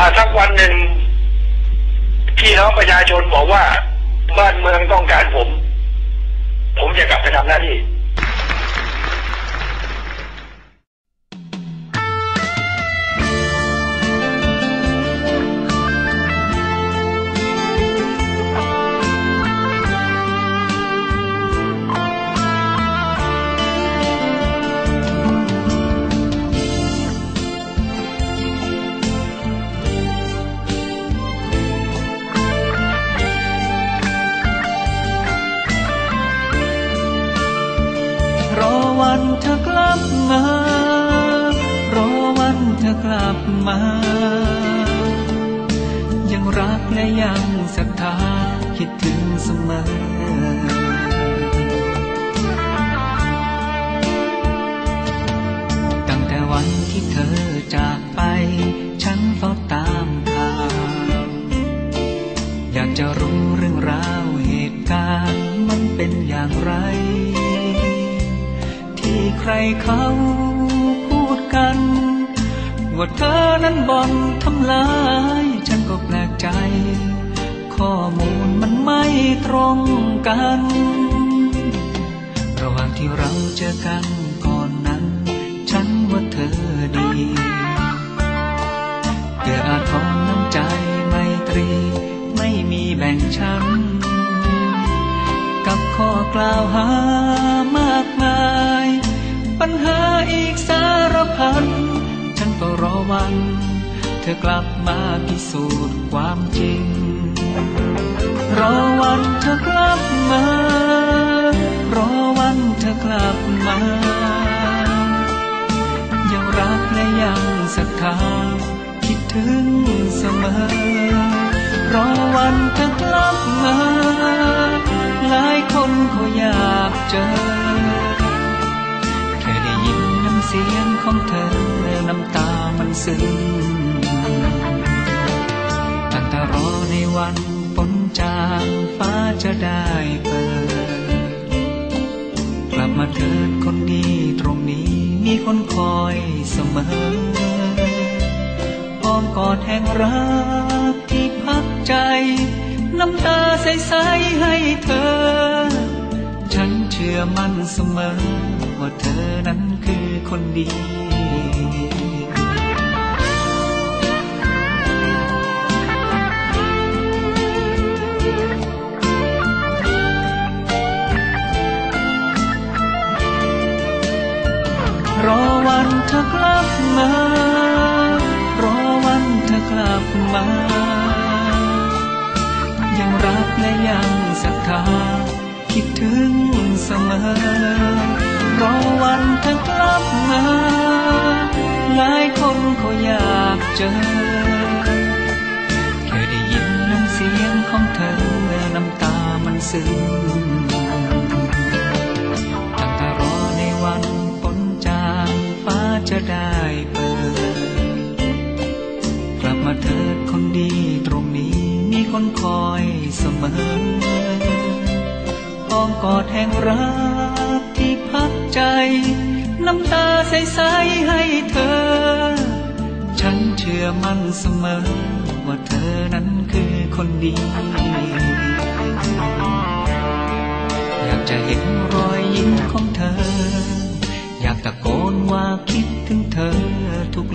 ถ้าสักวันหนึ่งพี่น้องประชาชนบอกว่าบ้านเมืองต้องการผม ผมจะกลับไปทำหน้าที่ วันเธอกลับมา รอวันเธอกลับมา ยังรักและยังศรัทธาคิดถึงเสมอตั้งแต่วันที่เธอจากไป ฉันเฝ้าตามข่าว อยากจะรู้เรื่องราวเหตุการณ์มันเป็นอย่างไร ใครเขาพูดกัน ว่าเธอนั้นบ่อนทำลาย ฉันก็แปลกใจ ข้อมูลมันไม่ตรงกัน ระหว่างที่เราเจอกันก่อนนั้น ฉันว่าเธอดีเกิดอาทรน้ำใจไมตรี ไม่มีแบ่งชั้น กับข้อกล่าวหา ญหาอีกสารพัน ฉันก็รอวัน เธอกลับมาพิสูจน์ความจริง รอวันเธอกลับมา รอวันเธอกลับมา ยังรักและยังศรัทธาคิดถึงเสมอ รอวันเธอกลับมา หลายคนเขาอย ของเธอน้ำตามันซึ้งตั้งแต่รอในวันฝนจางฟ้าจะได้เปิด กลับมาเถิดคนดีตรงนี้มีคนคอยเสมออ้อมกอดแห่งรักที่พักใจ น้ำตาใสๆให้เธอ ฉันเชื่อมั่นเสมอ ว่าเธอนั้นคือคนดีรอวันเธอกลับมา รอวันเธอกลับมา ยังรักและยังศรัทธา คิดถึงเสมอ รอวันเธอกลับมาหลายคนเขาอยากเจอ แค่ได้ยินน้ำเสียงของเธอน้ำตามันซึ้งตั้งแต่รอในวันฝนจางฟ้าจะได้เปิด กลับมาเถิดคนดีตรงนี้มีคนคอยเสมออ้อมกอดแห่งรักที่ ใจ น้ำตาใสๆให้เธอ ฉันเชื่อมั่นเสมอ ว่าเธอนั้นคือคนดี อยากจะเห็นรอยยิ้มของเธอ อยากตะโกนว่าคิดถึงเธอทุก